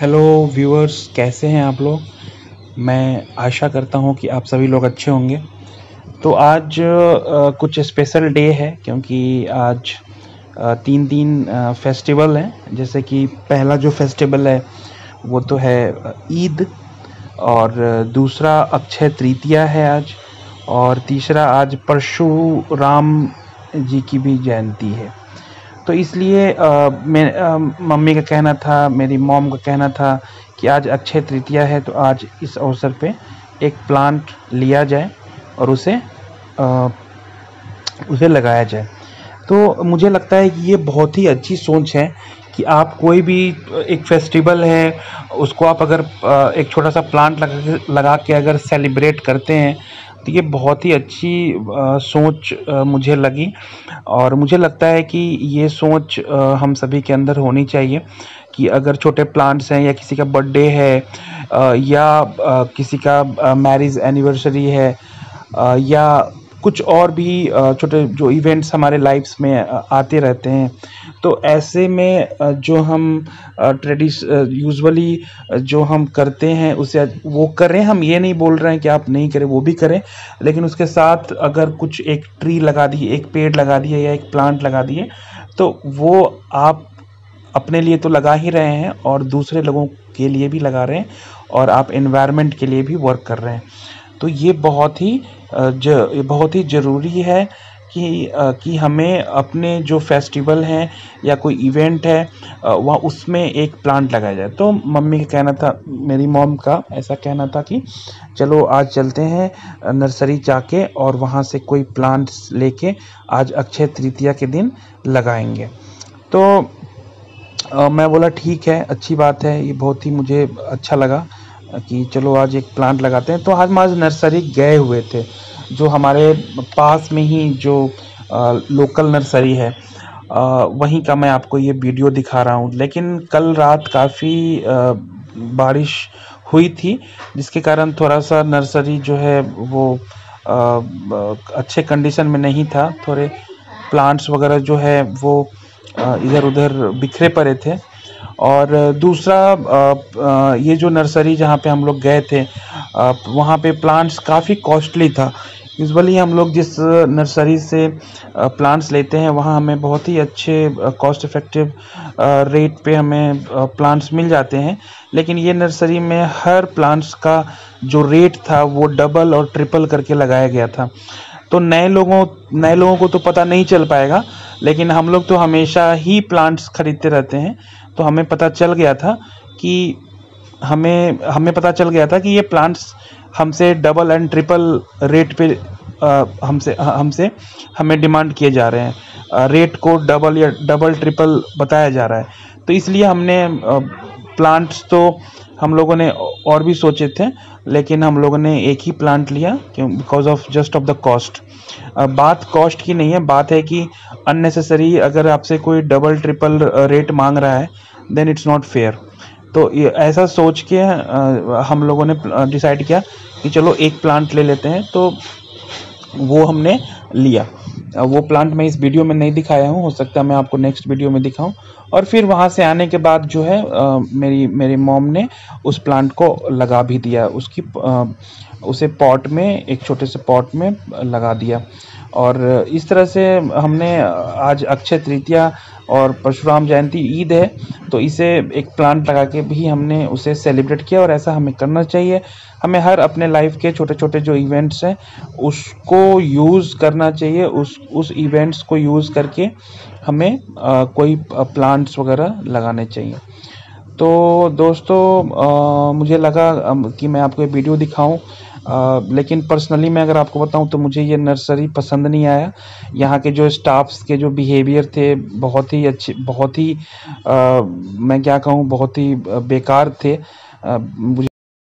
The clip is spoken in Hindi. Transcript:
हेलो व्यूअर्स कैसे हैं आप लोग? मैं आशा करता हूँ कि आप सभी लोग अच्छे होंगे। तो आज आ, कुछ स्पेशल डे है क्योंकि आज आ, तीन तीन फेस्टिवल हैं। जैसे कि पहला जो फेस्टिवल है वो तो है ईद। और दूसरा अक्षय तृतीया है आज। और तीसरा आज परशुराम जी की भी जयंती है। तो इसलिए मैं मम्मी का कहना था मेरी मॉम का कहना था कि आज अक्षय तृतीया है तो आज इस अवसर पे एक प्लांट लिया जाए और उसे आ, उसे लगाया जाए। तो मुझे लगता है कि ये बहुत ही अच्छी सोच है कि आप कोई भी एक फेस्टिवल है उसको आप अगर एक छोटा सा प्लांट लगा लगा के अगर सेलिब्रेट करते हैं तो ये बहुत ही अच्छी सोच मुझे लगी। और मुझे लगता है कि ये सोच हम सभी के अंदर होनी चाहिए कि अगर छोटे प्लांट्स हैं या किसी का बर्थडे है या किसी का मैरिज एनिवर्सरी है या कुछ और भी छोटे जो इवेंट्स हमारे लाइफ्स में आते रहते हैं। तो ऐसे में जो हम ट्रेडिश यूजुअली जो हम करते हैं, उसे वो करें, हम ये नहीं बोल रहे हैं कि आप नहीं करें, वो भी करें। लेकिन उसके साथ अगर कुछ एक ट्री लगा दिए एक पेड़ लगा दिए या एक प्लांट लगा दिए तो वो आप अपने लिए तो लगा ही रहे हैं और दूसरे लोगों के लिए भी लगा रहे हैं और आप इन्वायरमेंट के लिए भी वर्क कर रहे हैं। तो ये बहुत ही ज बहुत ही ज़रूरी है कि कि हमें अपने जो फेस्टिवल हैं या कोई इवेंट है वह उसमें एक प्लांट लगाया जाए। तो मम्मी का कहना था, मेरी मॉम का ऐसा कहना था कि, चलो आज चलते हैं नर्सरी जाके और वहाँ से कोई प्लांट्स लेके आज अक्षय तृतीया के दिन लगाएँगे। तो मैं बोला, ठीक है, अच्छी बात है, ये बहुत ही मुझे अच्छा लगा। कि चलो आज एक प्लांट लगाते हैं। तो हम आज नर्सरी गए हुए थे जो हमारे पास में ही जो आ, लोकल नर्सरी है। आ, वहीं का मैं आपको ये वीडियो दिखा रहा हूँ। लेकिन कल रात काफ़ी बारिश हुई थी जिसके कारण थोड़ा सा नर्सरी जो है वो आ, अच्छे कंडीशन में नहीं था। थोड़े प्लांट्स वगैरह जो है वो इधर उधर बिखरे पड़े थे। और दूसरा ये जो नर्सरी जहाँ पे हम लोग गए थे वहाँ पे प्लांट्स काफ़ी कॉस्टली था। यूजली हम लोग जिस नर्सरी से प्लांट्स लेते हैं, वहाँ हमें बहुत ही अच्छे कॉस्ट इफ़ेक्टिव रेट पे हमें प्लांट्स मिल जाते हैं। लेकिन ये नर्सरी में हर प्लांट्स का जो रेट था, वो डबल और ट्रिपल करके लगाया गया था। तो नए लोगों नए लोगों को तो पता नहीं चल पाएगा, लेकिन हम लोग तो हमेशा ही प्लांट्स खरीदते रहते हैं। तो हमें पता चल गया था कि हमें हमें पता चल गया था कि ये प्लांट्स हमसे डबल एंड ट्रिपल रेट पे हमसे हमसे हमें डिमांड किए जा रहे हैं। रेट को डबल या डबल ट्रिपल बताया जा रहा है। तो इसलिए हमने प्लांट्स तो हम लोगों ने और भी सोचे थे, लेकिन हम लोगों ने एक ही प्लांट लिया because of just of the cost बात कॉस्ट की नहीं है, बात है कि अननेसेसरी अगर आपसे कोई डबल ट्रिपल रेट मांग रहा है देन इट्स नॉट फेयर तो ऐसा सोच के हम लोगों ने डिसाइड किया कि चलो एक प्लांट ले लेते हैं तो वो हमने लिया। वो प्लांट मैं इस वीडियो में नहीं दिखाया हूँ हो सकता है मैं आपको नेक्स्ट वीडियो में दिखाऊँ। और फिर वहाँ से आने के बाद जो है आ, मेरी मेरी मॉम ने उस प्लांट को लगा भी दिया उसकी आ, उसे पॉट में एक छोटे से पॉट में लगा दिया। और इस तरह से हमने आज अक्षय तृतीया और परशुराम जयंती ईद है तो इसे एक प्लांट लगा के भी हमने उसे सेलिब्रेट किया और ऐसा हमें करना चाहिए। हमें हर अपने लाइफ के छोटे छोटे जो इवेंट्स हैं उसको यूज़ करना चाहिए उस उस इवेंट्स को यूज़ करके हमें आ, कोई प्लांट्स वगैरह लगाने चाहिए। तो दोस्तों मुझे लगा कि मैं आपको ये वीडियो दिखाऊँ। लेकिन पर्सनली मैं अगर आपको बताऊँ तो मुझे ये नर्सरी पसंद नहीं आया। यहाँ के जो स्टाफ्स के जो बिहेवियर थे बहुत ही अच्छे बहुत ही आ, मैं क्या कहूँ बहुत ही बेकार थे। आ, मुझे